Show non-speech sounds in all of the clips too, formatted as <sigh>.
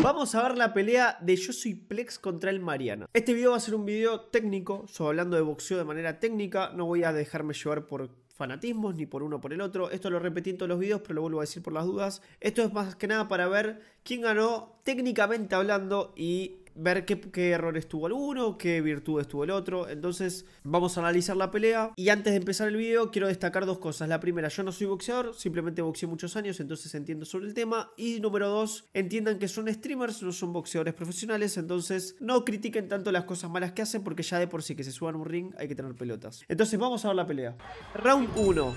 Vamos a ver la pelea de Yo Soy Plex contra el Mariana. Este video va a ser un video técnico, yo hablando de boxeo de manera técnica, no voy a dejarme llevar por fanatismos ni por uno por el otro. Esto lo repetí en todos los videos, pero lo vuelvo a decir por las dudas. Esto es más que nada para ver quién ganó técnicamente hablando y ver qué, errores tuvo el uno, qué virtudes tuvo el otro. Entonces vamos a analizar la pelea. Y antes de empezar el video quiero destacar dos cosas. La primera, yo no soy boxeador, simplemente boxeé muchos años, entonces entiendo sobre el tema. Y número dos, entiendan que son streamers, no son boxeadores profesionales, entonces no critiquen tanto las cosas malas que hacen porque ya de por sí que se suban a un ring hay que tener pelotas. Entonces vamos a ver la pelea. Round 1.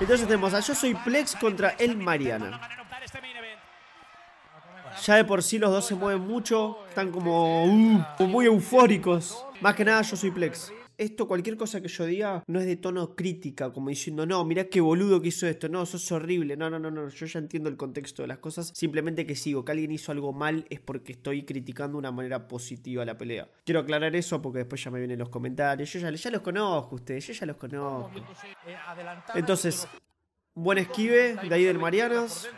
Entonces tenemos a Yo Soy Plex contra el Mariana. Ya de por sí los dos se mueven mucho, están como uh, muy eufóricos. Más que nada yo soy Plex. Esto, cualquier cosa que yo diga, no es de tono crítica, como diciendo, no, mirá qué boludo que hizo esto, no, sos horrible, no, no, no, no, yo ya entiendo el contexto de las cosas, simplemente que sigo, que alguien hizo algo mal es porque estoy criticando de una manera positiva la pelea. Quiero aclarar eso porque después ya me vienen los comentarios, yo ya, ya los conozco ustedes, yo ya los conozco. Entonces, buen esquive de ahí del Marianas.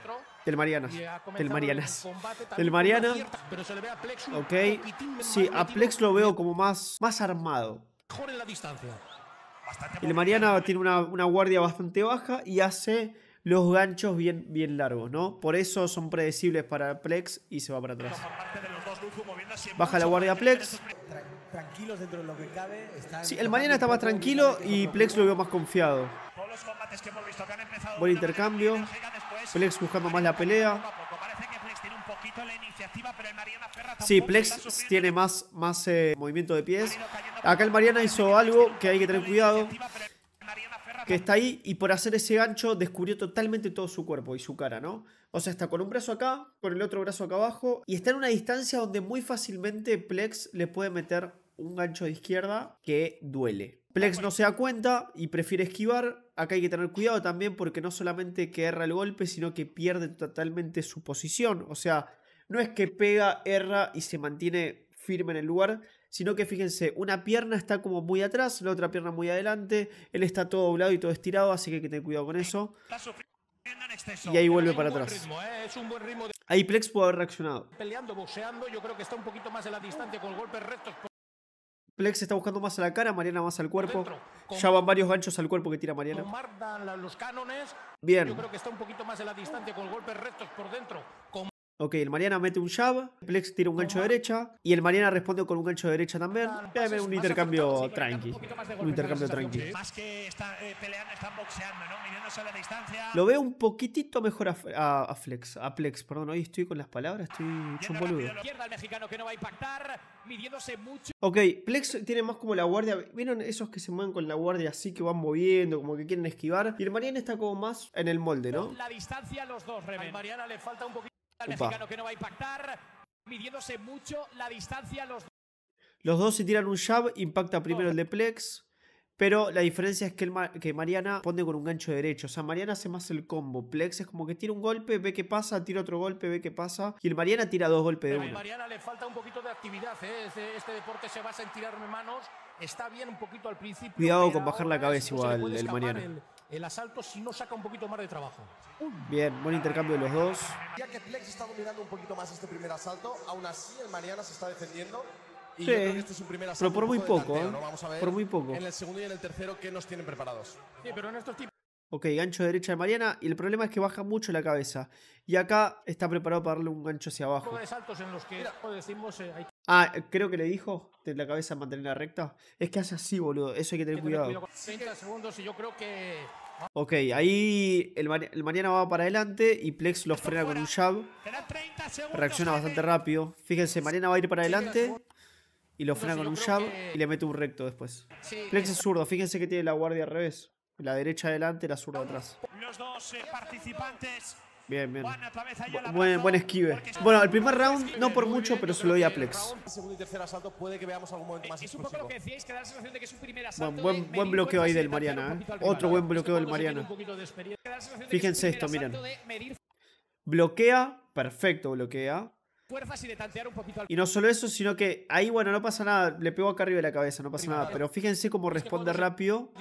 Del Marianas. Del Marianas. Del Mariana. Ok. Sí, a Plex lo veo como más, más armado. El Mariana tiene una, una, guardia bastante baja y hace los ganchos bien, bien largos, ¿no? Por eso son predecibles para Plex y se va para atrás. Baja la guardia Plex. Sí, el Mariana está más tranquilo y Plex lo veo más confiado. Buen intercambio. Plex buscando más la pelea. Sí, Plex tiene más, más eh, movimiento de pies. Acá el Mariana hizo algo que hay que tener cuidado. Que está ahí y por hacer ese gancho descubrió totalmente todo su cuerpo y su cara, ¿no? O sea, está con un brazo acá, con el otro brazo acá abajo. Y está en una distancia donde muy fácilmente Plex le puede meter un gancho de izquierda que duele. Plex no se da cuenta y prefiere esquivar. Acá hay que tener cuidado también porque no solamente que erra el golpe, sino que pierde totalmente su posición. O sea, no es que pega, erra y se mantiene firme en el lugar, sino que fíjense, una pierna está como muy atrás, la otra pierna muy adelante, él está todo doblado y todo estirado, así que hay que tener cuidado con eso. Y ahí vuelve para atrás. Ahí Plex puede haber reaccionado. Peleando, boxeando, yo creo que está un poquito más en la distancia con golpes rectos. Plex está buscando más a la cara, Mariana más al cuerpo. ya van varios ganchos al cuerpo que tira Mariana. Bien. Yo creo que está un poquito más en la distancia con golpes rectos por dentro. Ok, el Mariana mete un jab, Plex tira un gancho de derecha y el Mariana responde con un gancho de derecha también. un intercambio tranqui. Un intercambio tranqui. Lo veo un poquitito mejor a, Flex, a Plex, perdón, hoy estoy con las palabras, estoy hecho un boludo. Ok, Plex tiene más como la guardia, ¿vieron esos que se mueven con la guardia así que van moviendo, como que quieren esquivar? Y el Mariana está como más en el molde, ¿no? La distancia los dos, Mariana le falta un poquito al mexicano que no va a impactar, midiéndose mucho la distancia los dos. Los dos se tiran un jab, impacta primero el de Plex. Pero la diferencia es que, que Mariana pone con un gancho derecho. O sea, Mariana hace más el combo. Plex es como que tira un golpe, ve qué pasa, tira otro golpe, ve qué pasa. Y el Mariana tira dos golpes de uno. Mariana le falta un poquito de actividad. ¿eh? Este, este, deporte se basa en tirarme manos. Está bien un poquito al principio. Cuidado con bajar la cabeza igual el Mariana el asalto si no saca un poquito más de trabajo. Bien, buen intercambio de los dos. Ya que Plex está dominando un poquito más este primer asalto, aún así el Mariana se está defendiendo. Y sí, yo creo que este es su primer asalto pero por muy poco, ¿eh? Vamos a ver por muy poco. En el segundo y en el tercero, ¿qué nos tienen preparados? Sí, pero en estos tipos Ok, gancho derecha de Mariana. Y el problema es que baja mucho la cabeza. Y acá está preparado para darle un gancho hacia abajo. Eh, ah, creo que le dijo de la cabeza mantenerla recta. Es que hace así, boludo. Eso hay que tener cuidado. 30 segundos y yo creo que... Ok, ahí el, Mariana va para adelante y Plex lo frena con un jab. Reacciona bastante rápido. Fíjense, Mariana va a ir para adelante y lo frena con un jab y le mete un recto después. Plex es zurdo, fíjense que tiene la guardia al revés. La derecha adelante, la zurda atrás. Los dos eh, participantes Bien, bien. Buen, buen esquive. Bueno, el primer round no por mucho, pero se lo doy a Plex. buen, buen bloqueo ahí del Mariana. ¿eh? Otro buen bloqueo del Mariana. Fíjense esto, miren. Bloquea, perfecto bloquea y no solo eso, sino que ahí, bueno, no pasa nada. Le pegó acá arriba de la cabeza, no pasa nada. Pero fíjense cómo responde rápido.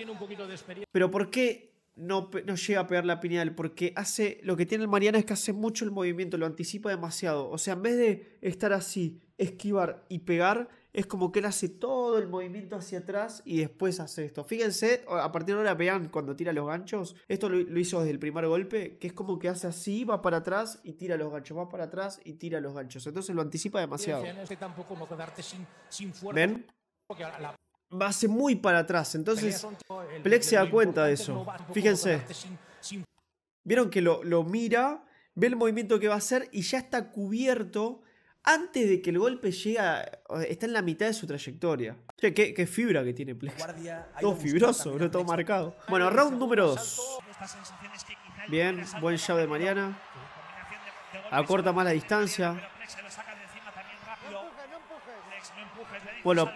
Pero ¿por qué no, no llega a pegar la piñal porque hace lo que tiene el Mariana es que hace mucho el movimiento, lo anticipa demasiado. O sea, en vez de estar así, esquivar y pegar, es como que él hace todo el movimiento hacia atrás y después hace esto. Fíjense, a partir de ahora vean cuando tira los ganchos. Esto lo, lo hizo desde el primer golpe, que es como que hace así, va para atrás y tira los ganchos, va para atrás y tira los ganchos. Entonces lo anticipa demasiado. Este. ¿Ven? Hace muy para atrás. Entonces, Plex se da cuenta de eso. Fíjense. Vieron que lo, lo mira, ve el movimiento que va a hacer y ya está cubierto antes de que el golpe llega. Está en la mitad de su trayectoria. Che, qué, qué fibra que tiene Plex. Todo fibroso, todo marcado. Bueno, round número 2. Estas sensaciones que quizá el Bien, buen jab de. Mariana. Acorta más la distancia. pero Plex se lo saca de encima también rápido. Plex, no empujes, le dice Bueno.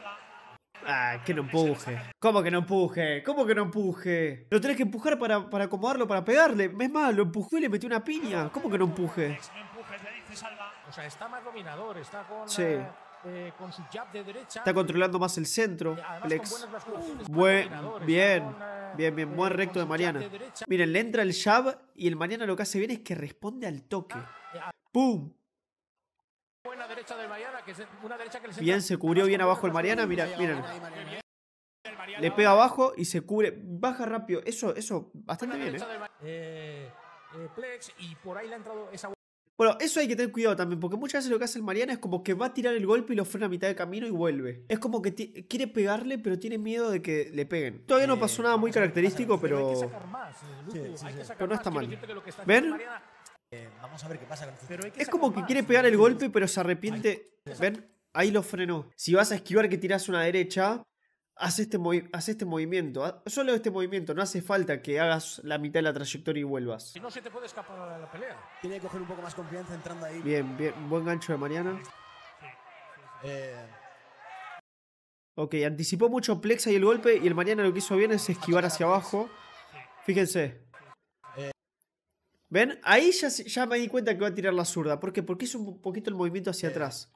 Ah, que no empuje. ¿Cómo que no empuje? ¿Cómo que no empuje? Lo tenés que empujar para, para acomodarlo, para pegarle. Es más, lo empujó y le metió una piña. ¿Cómo que no empuje? Plex, no empujes, le dice Salva. O sea, está más dominador, está con, Sí. eh, eh, con su jab de derecha. Está controlando más el centro. Más Buen, bien, con, eh, bien, bien, buen eh, recto de Mariana. de. Miren, le entra el jab y el Mariana lo que hace bien es que responde al toque. ¡Pum! Buena derecha de Mariana, que es una derecha que le Bien, se cubrió bien abajo el Mariana. Mira, miren. Le pega abajo y se cubre. Baja rápido. Eso, eso, bastante bien, ¿eh? Eh, eh, Plex y por ahí le ha entrado esa Bueno, eso hay que tener cuidado también, porque muchas veces lo que hace el Mariana es como que va a tirar el golpe y lo frena a mitad de camino y vuelve. Es como que quiere pegarle, pero tiene miedo de que le peguen. Todavía no pasó nada muy característico, pero. eh, Pero no está mal. ¿Ven? Eh, vamos a ver qué pasa con este pero hay que Es como que más, quiere pegar el golpe, pero se arrepiente. ¿Ven? Ahí lo frenó. Si vas a esquivar que tiras una derecha, haz este, movi- haz este movimiento. Haz- Solo este movimiento. No hace falta que hagas la mitad de la trayectoria y vuelvas. Si no se te puede escapar a la pelea. Tiene que coger un poco más confianza entrando ahí. Bien, bien. Buen gancho de Mariana. Eh, Ok, anticipó mucho Plexa y el golpe y el Mariana lo que hizo bien es esquivar hacia abajo. Fíjense. ¿Ven? Ahí ya, ya me di cuenta que va a tirar la zurda. ¿Por qué? Porque hizo un poquito el movimiento hacia atrás.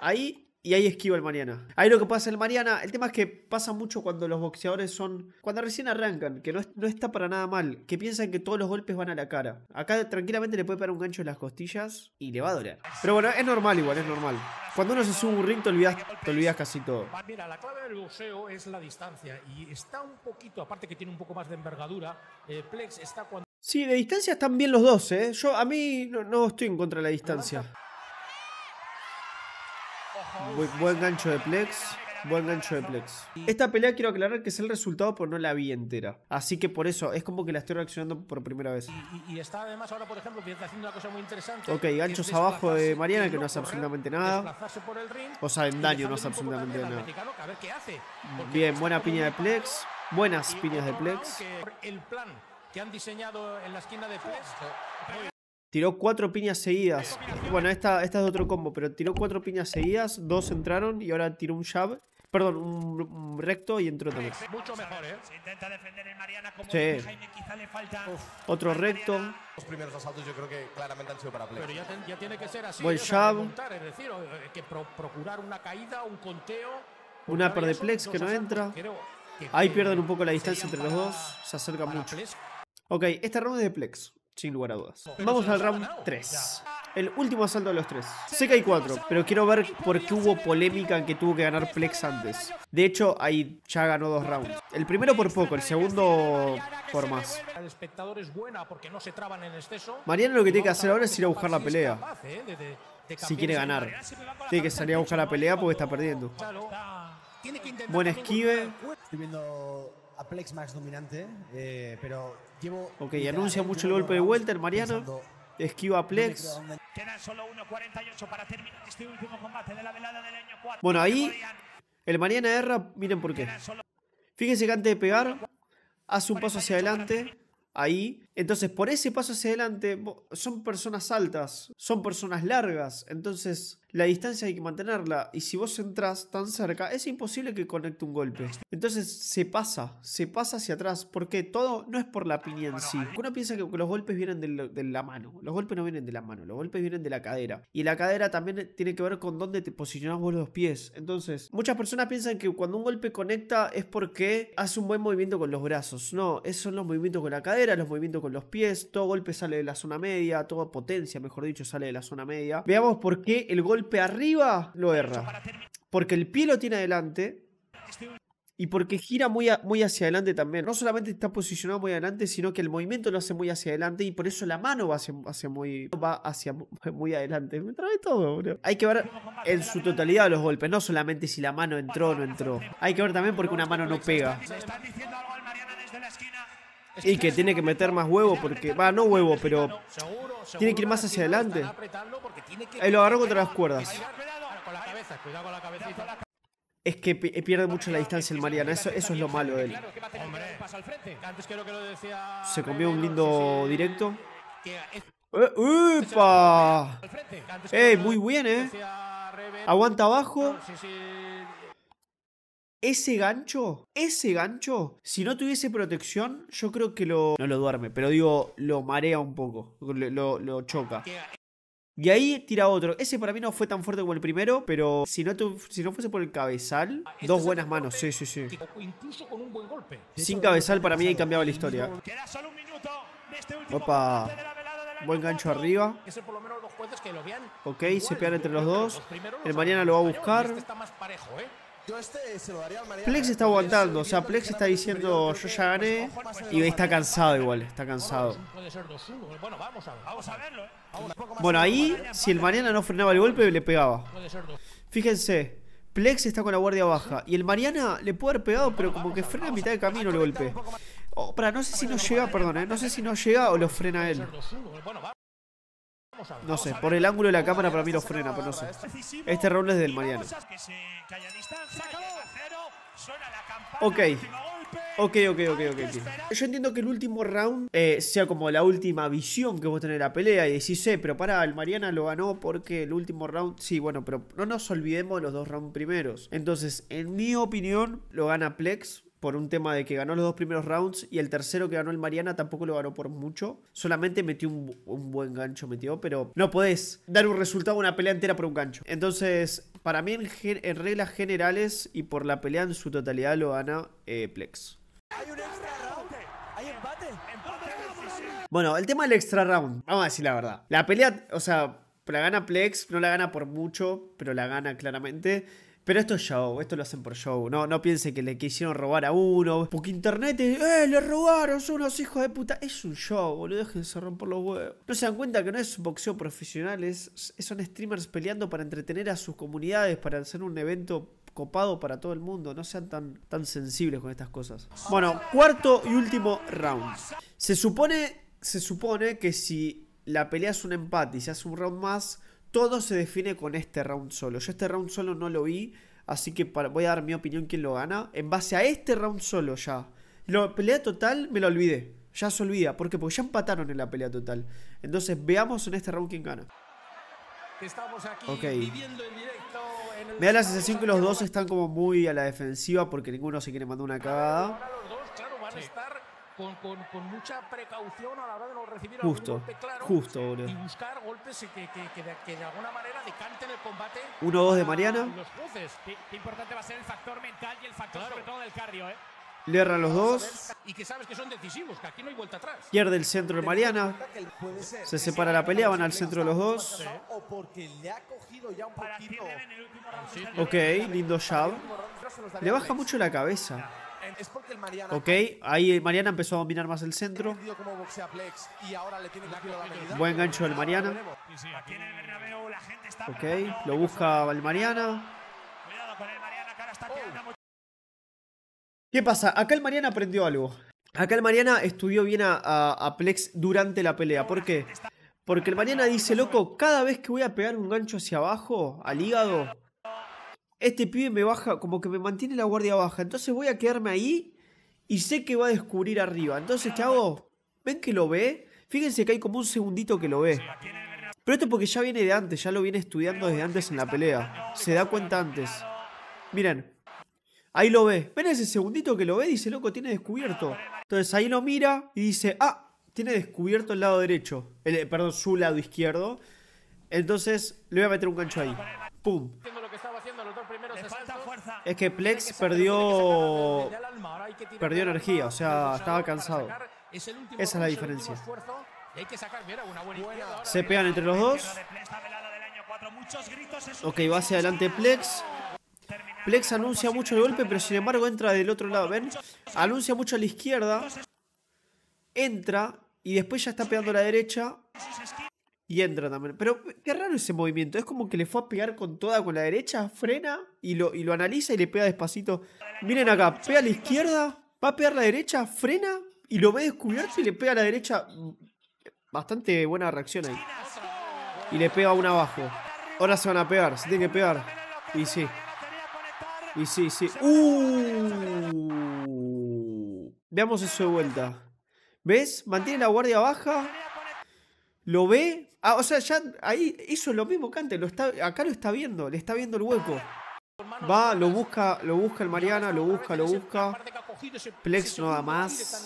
Ahí y ahí esquiva el Mariana. Ahí lo que pasa el Mariana, el tema es que pasa mucho cuando los boxeadores son... Cuando recién arrancan, que no, es- no está para nada mal, que piensan que todos los golpes van a la cara. Acá tranquilamente le puede pegar un gancho en las costillas y le va a doler. Pero bueno, es normal igual, es normal. Cuando uno se sube un ring te olvidas, te olvidas casi todo. Mira, la clave del boxeo es la distancia y está un poquito, aparte que tiene un poco más de envergadura, eh, Plex está cuando Sí, de distancia están bien los dos, ¿eh? Yo, a mí no, no estoy en contra de la distancia. Buen, buen gancho de Plex. Buen gancho de Plex. Esta pelea quiero aclarar que es el resultado, pero no la vi entera. Así que por eso, es como que la estoy reaccionando por primera vez. y, y está además ahora, por ejemplo, que está haciendo una cosa muy interesante. Ok, ganchos abajo de Mariana que no no hace absolutamente nada. ring O sea, en daño no hace absolutamente nada. mexicano hace. Bien, buena piña de Plex. Buenas piñas de Plex. El plan que han diseñado en la esquina de Plex. Tiró cuatro piñas seguidas. Bueno, esta, esta es de otro combo, pero tiró cuatro piñas seguidas, dos entraron y ahora tiró un jab. Perdón, un, un recto y entró también. Mucho mejor, ¿eh? Se intenta defender el Mariana como Sí. Jaime, quizá le falta. Otro recto. Los primeros asaltos yo creo que claramente han sido para Plex. Pero ya, ten- ya tiene que ser así. Buen o sea, jab. remontar, es decir, eh, que pro- procurar una caída, un conteo. Un porque upper ahora de Plex que no entra. Ahí pierden un poco la distancia entre los dos. Se acercan para mucho. Plex. Ok, este round es de Plex, sin lugar a dudas. Vamos al round ganado. 3. El último asalto de los tres. Sé que hay cuatro, pero quiero ver por qué hubo polémica en que tuvo que ganar Plex antes. De hecho, ahí ya ganó dos rounds. El primero por poco, el segundo por más. Mariano lo que tiene que hacer ahora es ir a buscar la pelea. ¿eh? Si quiere ganar. Tiene que salir a buscar la pelea porque está perdiendo. Buen esquive. estoy viendo a Plex más dominante, eh, pero llevo. Ok, anuncia mucho el golpe de dos vuelta el rounds Mariano. pensando, Esquiva a Plex. dónde- Quedan solo 1.48 para terminar este último combate de la velada del año 4. Bueno, ahí el Mariana erra, miren por qué. Fíjense que antes de pegar, hace un paso hacia adelante. Ahí. Entonces, por ese paso hacia adelante, son personas altas, son personas largas. Entonces, la distancia hay que mantenerla. Y si vos entras tan cerca, es imposible que conecte un golpe. Entonces, se pasa, se pasa hacia atrás. Porque todo no es por la piña en sí. Uno piensa que los golpes vienen de la- de la mano. Los golpes no vienen de la mano, los golpes vienen de la cadera. Y la cadera también tiene que ver con dónde te posicionás vos los pies. Entonces, muchas personas piensan que cuando un golpe conecta es porque hace un buen movimiento con los brazos. No, esos son los movimientos con la cadera, los movimientos con los pies. Todo golpe sale de la zona media, toda potencia, mejor dicho, sale de la zona media. Veamos por qué el golpe arriba lo erra. Porque el pie lo tiene adelante. Y porque gira muy, muy hacia adelante también. No solamente está posicionado muy adelante, sino que el movimiento lo hace muy hacia adelante y por eso la mano va hacia, muy, va hacia mu- <laughs> muy adelante. Me trae todo, bro. Hay que ver en su totalidad los golpes, no solamente si la mano entró o no entró. Hay que ver también porque una mano no pega. Le están diciendo algo al Mariana desde la esquina. Y que tiene que meter más huevo porque, va, no huevo, pero Tiene que ir más hacia adelante. ahí lo agarró contra las cuerdas. Es que pi- pierde mucho la distancia el Mariana, eso, eso es lo malo de él. Se comió un lindo directo. ¡Eh, ¡Upa! Antes ¡Ey, muy bien, eh! Aguanta abajo. Ese gancho, ese gancho, si no tuviese protección, yo creo que lo. No lo duerme, pero digo, lo marea un poco. Lo, lo- lo choca. Y ahí tira otro. Ese para mí no fue tan fuerte como el primero, pero si no, tu- si no fuese por el cabezal, dos buenas manos, sí, sí, sí. incluso con un buen golpe. Sin cabezal para mí ahí cambiaba la historia. Solo un minuto de este Opa. de Buen gancho arriba. Ese por lo menos los jueces que lo vean. Ok, igual. se pegan entre los dos. los El los Mariana lo va a buscar. Este está más parejo, ¿eh? Este. Plex está aguantando, o sea, Plex está diciendo yo ya gané y está cansado igual, está cansado. Puede ser 2-1. Bueno, ¿eh? Ahí, si el Mariana no frenaba el golpe, le pegaba. Puede ser 2 Fíjense, Plex está con la guardia baja y el Mariana le puede haber pegado, pero como que frena a mitad de camino el golpe. Oh, para, no sé si no llega, perdón, eh, no sé si no llega o lo frena él. 2-1. Bueno, va- vamos a ver. No sé, por el ángulo de la cámara para mí lo frena, pero no sé. Este round es del Mariano. Ok. Ok, ok, ok, ok. Yo entiendo que el último round eh, sea como la última visión que vos tenés de la pelea y decís, eh, pero pará, el Mariana lo ganó porque el último round. Sí, bueno, pero no nos olvidemos de los dos rounds primeros. Entonces, en mi opinión, lo gana Plex. Por un tema de que ganó los dos primeros rounds y el tercero que ganó el Mariana tampoco lo ganó por mucho. Solamente metió un, bu- un buen gancho, metió, pero no podés dar un resultado a una pelea entera por un gancho. Entonces, para mí, en reglas generales y por la pelea en su totalidad, lo gana eh, Plex. Hay un extra round. Hay empate. Bueno, el tema del extra round, vamos a decir la verdad. La pelea, o sea, la gana Plex, no la gana por mucho, pero la gana claramente. Pero esto es show, esto lo hacen por show. No, no piensen que le quisieron robar a uno. Porque internet es, ¡eh! Le robaron, son unos hijos de puta. Es un show, boludo, déjense romper los huevos. No se dan cuenta que no es boxeo profesional, es, son streamers peleando para entretener a sus comunidades, para hacer un evento copado para todo el mundo. No sean tan, tan sensibles con estas cosas. Bueno, cuarto y último round. Se supone, se supone que si la pelea es un empate y se hace un round más, todo se define con este round solo. Yo este round solo no lo vi, así que para- voy a dar mi opinión quién lo gana. En base a este round solo ya. La pelea total me lo olvidé. Ya se olvida. ¿Por qué? Porque ya empataron en la pelea total. Entonces veamos en este round quién gana. Estamos aquí Ok. viviendo en directo en el Me da la sensación que los dos están como muy a la defensiva porque ninguno se quiere mandar una cagada. Ahora los dos, claro, van a estar con, con- con mucha precaución a la hora de no recibir Justo, algún golpe claro justo, boludo. y buscar golpes que, que- que de, que de alguna manera decanten el combate 1-2 de Mariana. los jueces Qué, qué importante va a ser el factor mental y el factor Claro. sobre todo del cardio, ¿eh? Le erran los dos. y que sabes que son decisivos, que aquí no hay vuelta atrás. Pierde el centro de Mariana. Se separa la pelea, van al centro los dos. Ok, lindo jab. Le baja mucho la cabeza. Es porque el Mariana Ok, ahí Mariana empezó a dominar más el centro. Buen gancho del Mariana. Aquí en el Bernabéu la gente está Ok, lo busca el Mariana. Cuidado con el Mariana, que ahora está tirando mucho. ¿Qué pasa? Acá el Mariana aprendió algo. Acá el Mariana estudió bien a, a- a Plex durante la pelea. ¿Por qué? Porque el Mariana dice, loco, cada vez que voy a pegar un gancho hacia abajo, al hígado, este pibe me baja, como que me mantiene la guardia baja. Entonces voy a quedarme ahí y sé que va a descubrir arriba. Entonces, ¿qué? ¿Ven que lo ve? Fíjense que hay como un segundito que lo ve. Pero esto porque ya viene de antes, ya lo viene estudiando desde antes en la pelea. Se da cuenta antes. Miren. Ahí lo ve. ¿Ven ese segundito que lo ve? Dice, loco, tiene descubierto. Entonces ahí lo mira y dice, ah, tiene descubierto el lado derecho. El, perdón, su lado izquierdo. Entonces le voy a meter un gancho ahí. ¡Pum! Es que Plex perdió perdió energía, o sea, estaba cansado. Esa es la diferencia. Se pegan entre los dos. Ok, va hacia adelante Plex. Plex anuncia mucho el golpe, pero sin embargo entra del otro lado. ¿Ven? Anuncia mucho a la izquierda. Entra y después ya está pegando a la derecha. Y entra también. Pero qué raro ese movimiento. Es como que le fue a pegar con toda con la derecha, frena y lo, y lo analiza y le pega despacito. Miren acá, pega a la izquierda, va a pegar la derecha, frena y lo ve descubierto y le pega a la derecha. Bastante buena reacción ahí. Y le pega una abajo. Ahora se van a pegar, se tiene que pegar. Y sí. Y sí, sí. Uh. Veamos eso de vuelta. ¿Ves? Mantiene la guardia baja. Lo ve, Ah, o sea, ya ahí hizo lo mismo que antes. Lo está, acá lo está viendo, le está viendo el hueco. Va, lo busca, lo busca el Mariana, lo busca, lo busca. Plex no da más.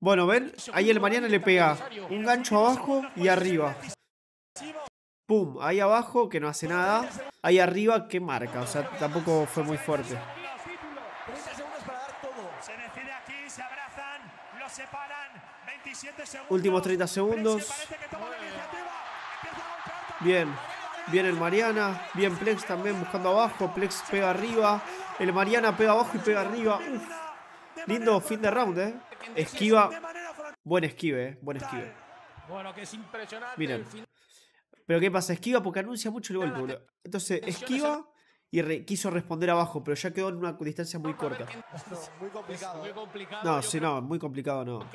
Bueno, ven, ahí el Mariana le pega un gancho abajo y arriba. Pum, ahí abajo que no hace nada. Ahí arriba que marca, o sea, tampoco fue muy fuerte. Últimos 30 segundos. Bien. Bien el Mariana. Bien Plex también buscando abajo. Plex pega arriba. El Mariana pega abajo y pega arriba. Lindo fin de round, eh. Esquiva. Buen esquive, eh. Buen esquive. Miren. Pero ¿qué pasa? Esquiva porque anuncia mucho el golpe, Entonces, esquiva y quiso responder abajo, pero ya quedó en una distancia muy corta. Muy complicado. No, sí, no, muy complicado no.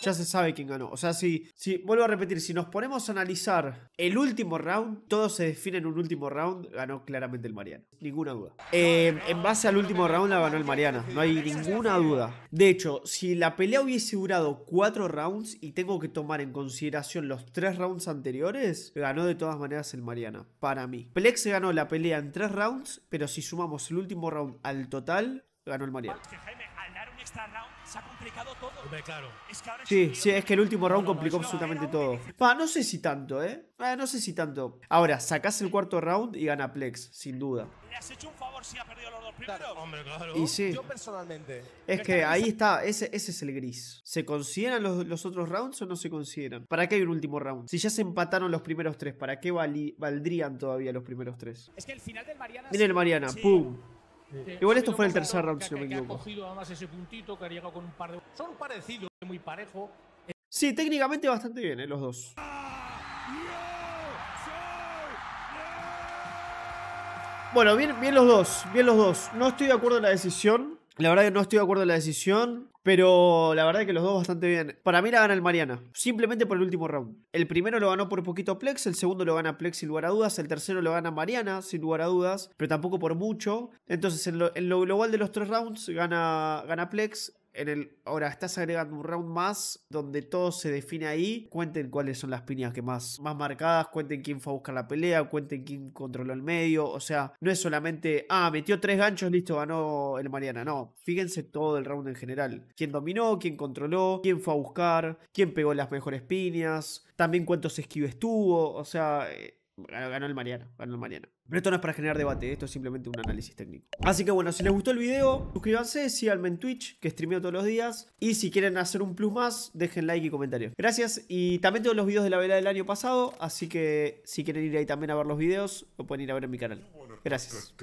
Ya se sabe quién ganó. O sea, si, si, vuelvo a repetir, si nos ponemos a analizar el último round, todo se define en un último round, ganó claramente el Mariana. Ninguna duda. Eh, en base al último round la ganó el Mariana, no hay ninguna duda. De hecho, si la pelea hubiese durado cuatro rounds y tengo que tomar en consideración los tres rounds anteriores, ganó de todas maneras el Mariana, para mí. Plex ganó la pelea en tres rounds pero si sumamos el último round al total, ganó el Mariano. Sí, sí, es que el último round complicó absolutamente todo. no sé si tanto, ¿eh? No sé si tanto. Ahora, sacás el cuarto round y gana Plex, sin duda. ¿Le has hecho un favor si ha perdido los dos primeros? Hombre, claro. Y sí. Yo personalmente. Es que ahí está, ese, ese es el gris. ¿Se consideran los, otros rounds o no se consideran? ¿Para qué hay un último round? Si ya se empataron los primeros tres, ¿para qué valdrían todavía los primeros tres? Es que el final del Mariana. Miren el Mariana, ¡pum! Igual esto fue el tercer round, si no me equivoco. Son parecidos, muy parejo. Sí, técnicamente bastante bien, ¿eh? los dos. Bueno, bien, bien los dos, bien los dos. No estoy de acuerdo en la decisión. La verdad que no estoy de acuerdo en la decisión, pero la verdad que los dos bastante bien. Para mí la gana el Mariana, simplemente por el último round. El primero lo ganó por poquito Plex, el segundo lo gana Plex sin lugar a dudas, el tercero lo gana Mariana sin lugar a dudas, pero tampoco por mucho. Entonces en lo, en lo global de los tres rounds gana, gana Plex, en el, ahora estás agregando un round más donde todo se define ahí. Cuenten cuáles son las piñas que más, más marcadas, cuenten quién fue a buscar la pelea, cuenten quién controló el medio. O sea, no es solamente, ah, metió tres ganchos, listo, ganó el Mariana. No, fíjense todo el round en general. Quién dominó, quién controló, quién fue a buscar, quién pegó las mejores piñas, también cuántos esquives tuvo. O sea, eh, Ganó el Mariano, ganó el Mariano. Pero esto no es para generar debate, esto es simplemente un análisis técnico. Así que bueno, si les gustó el video, suscríbanse, síganme en Twitch, que streameo todos los días. Y si quieren hacer un plus más, dejen like y comentarios. Gracias, y también tengo los videos de la vela del año pasado, así que si quieren ir ahí también a ver los videos, lo pueden ir a ver en mi canal. Gracias.